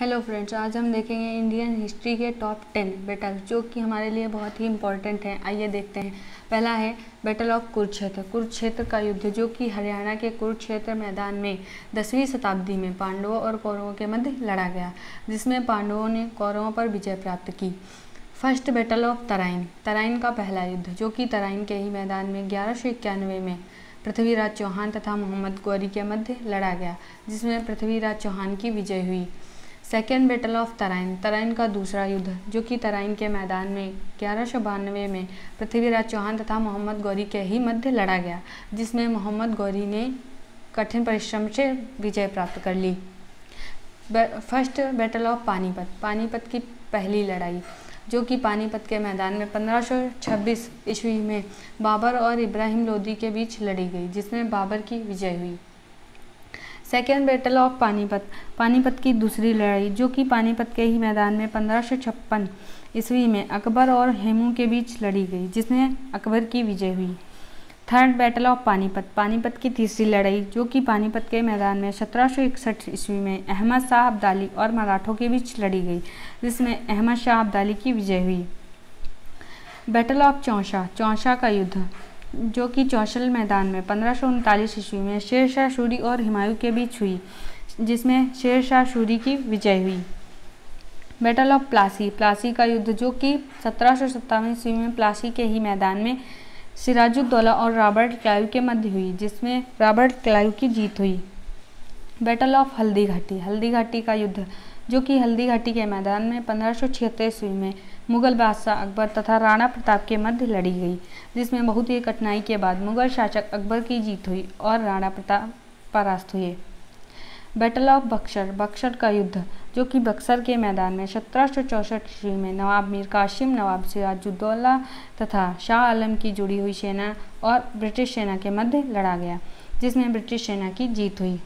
Hello friends आज हम देखेंगे इंडियन हिस्ट्री के टॉप टेन बैटल जो कि हमारे लिए बहुत ही इंपॉर्टेंट हैं। आइए देखते हैं। पहला है बैटल ऑफ़ कुरुक्षेत्र कुरुक्षेत्र का युद्ध, जो कि हरियाणा के कुरुक्षेत्र मैदान में दसवीं शताब्दी में पांडवों और कौरवों के मध्य लड़ा गया, जिसमें पांडवों ने कौरवों पर विजय प्राप्त की। First battle of Tarain Tarain का पहला युद्ध, जो कि तराइन के ही मैदान में ग्यारह में पृथ्वीराज चौहान तथा मोहम्मद गौरी के मध्य लड़ा गया, जिसमें पृथ्वीराज चौहान की विजय हुई। Second battle of Tarain Tarain का दूसरा युद्ध, जो कि तराइन के मैदान में ग्यारह में पृथ्वीराज चौहान तथा मोहम्मद गौरी के ही मध्य लड़ा गया, जिसमें मोहम्मद गौरी ने कठिन परिश्रम से विजय प्राप्त कर ली। First battle of Panipat Panipat की पहली लड़ाई, जो कि पानीपत के मैदान में 1526 ईस्वी में बाबर और इब्राहिम लोदी के बीच लड़ी गई, जिसमें बाबर की विजय हुई। Second battle of Panipat Panipat की दूसरी लड़ाई, जो कि पानीपत के ही मैदान में पंद्रह सौ छप्पन ईस्वी में अकबर और हेमू के बीच लड़ी गई जिसमें अकबर की विजय हुई। Third battle of Panipat Panipat की तीसरी लड़ाई, जो कि पानीपत के मैदान में सत्रह सौ इकसठ ईस्वी में अहमद शाह अब्दाली और मराठों के बीच लड़ी गई, जिसमें अहमद शाह अब्दाली की विजय हुई। बैटल ऑफ़ चौंशा चौंशा का युद्ध. जो कि चौशल मैदान में, पंद्रह सौ ईस्वी में शेर शाह सूरी और हिमायू के बीच हुई, जिसमें शेर शाह सूरी की विजय हुई। बैटल ऑफ़ प्लासी प्लासी का युद्ध जो कि सत्रह सौ सत्तावन ईस्वी में प्लासी के ही मैदान में सिराजुद्दौला और रॉबर्ट क्लाइव के मध्य हुई, जिसमें रॉबर्ट क्लाइव की जीत हुई। Battle of Haldi Ghati. हल्दी घाटी का युद्ध, जो कि हल्दी घाटी के मैदान में पंद्रह ईस्वी में मुगल बादशाह अकबर तथा राणा प्रताप के मध्य लड़ी गई, जिसमें बहुत ही कठिनाई के बाद मुगल शासक अकबर की जीत हुई और राणा प्रताप परास्त हुए। Battle of Buxar. बक्सर का युद्ध, जो कि बक्सर के मैदान में सत्रह ईस्वी में नवाब मीर कासिम, नवाब सिराजुद्दौला तथा शाह आलम की जुड़ी हुई सेना और ब्रिटिश सेना के मध्य लड़ा गया, जिसमें ब्रिटिश सेना की जीत हुई।